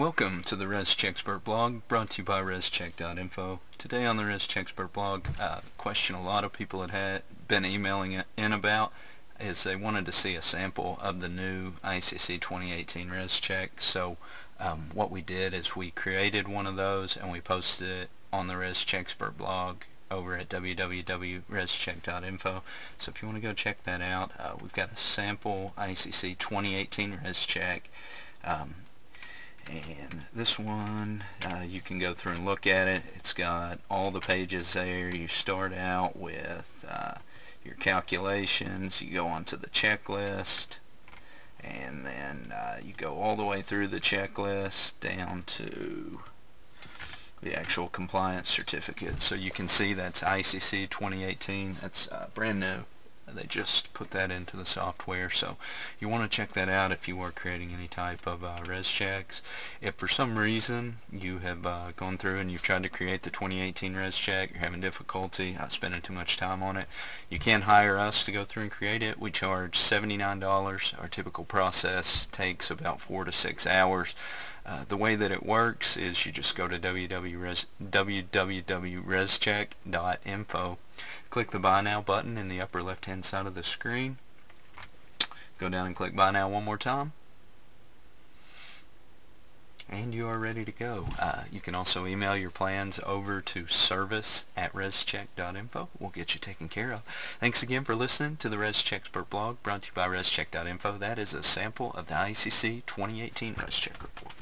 Welcome to the Reschexpert blog, brought to you by ResCheck.info. Today on the Reschexpert blog, uh, question a lot of people had, had been emailing in about is they wanted to see a sample of the new ICC 2018 ResCheck. So um, what we did is we created one of those and we posted it on the Reschexpert blog over at www.rescheck.info. So if you want to go check that out, uh, we've got a sample ICC 2018 ResCheck. Um, this one uh, you can go through and look at it. It's got all the pages there. You start out with uh, your calculations. You go on to the checklist. And then uh, you go all the way through the checklist down to the actual compliance certificate. So you can see that's ICC 2018 that's uh, brand new they just put that into the software. So you want to check that out if you are creating any type of uh, res checks. If for some reason you have uh, gone through and you've tried to create the 2018 res check you're having difficulty uh, spending too much time on it you can hire us to go through and create it. We charge $79 our typical process takes about four to six hours. Uh, the way that it works is you just go to www.rescheck.info, click the Buy Now button in the upper left hand side of the screen, go down and click Buy Now one more time, and you are ready to go. Uh, you can also email your plans over to service at rescheck.info. We'll get you taken care of. Thanks again for listening to the Reschexpert blog brought to you by rescheck.info. That is a sample of the ICC 2018 ResCheck report.